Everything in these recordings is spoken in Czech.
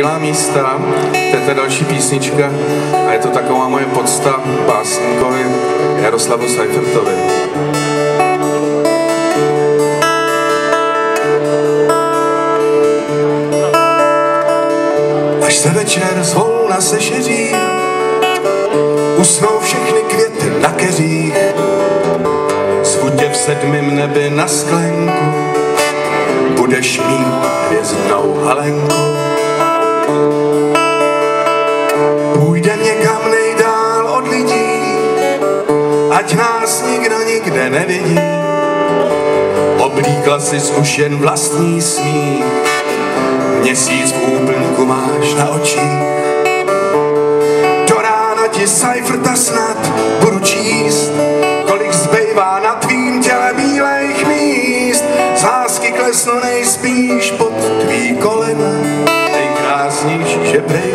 Bílá místa, to je ta další písnička a je to taková moje podsta básníkovi Jaroslavu Seifertovi. Až se večer zvolna sešeří, usnou všechny květy na keřích, zvutě v sedmém nebi na sklenku, budeš mít hvězdnou halenku. Ať nás nikdo nikde nevidí. Oblíkla si už jen vlastní smích, měsíc v úplňku máš na očích. Do rána ti sajfrta snad budu číst, kolik zbývá na tvým těle bílejch míst. Z lásky klesnu nejspíš pod tvý kolena, nejkrásnější, že prej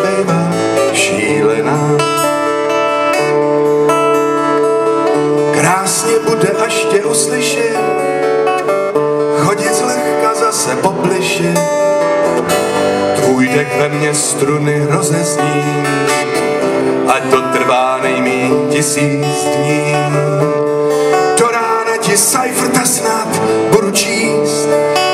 šílená. Tě uslyším, chodit zlehka zase po pliši, tvůj dek ve mně struny rozezní, ať to trvá nejmín tisíc dní. Do rána ti sajfrta snad budu číst,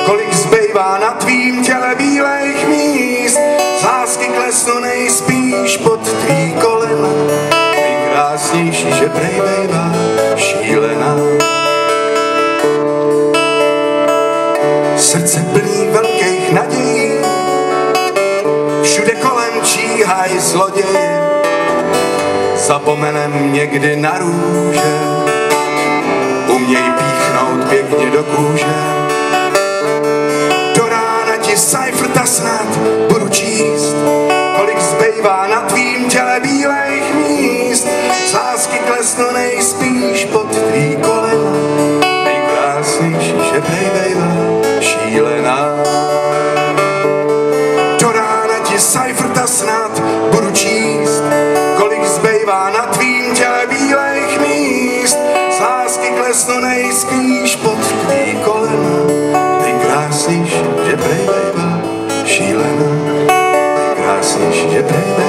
kolik zbývá na tvým těle bílejch míst. Z lásky klesnu nejspíš pod tvý kolena, nejkrásnější, že prej bejvá šílená. Srdce plný velkých nadějí, všude kolem číhají zloději, zapomenem někdy na růže, uměj píchnout pěkně do kůže. Do rána ti sajfrta snad budu číst, kolik zbývá na tvým těle bílejch míst. Z lásky klesnu nejspíš pod tvý kolena, nejkrásnější, že prej bejvá a snad budu číst, kolik zbývá na tvým těle bílejch míst. Z lásky klesnu nejspíš pod tvý kolena, Ty nejkrásnější, že baby, šílená, Ty nejkrásnější, že baby.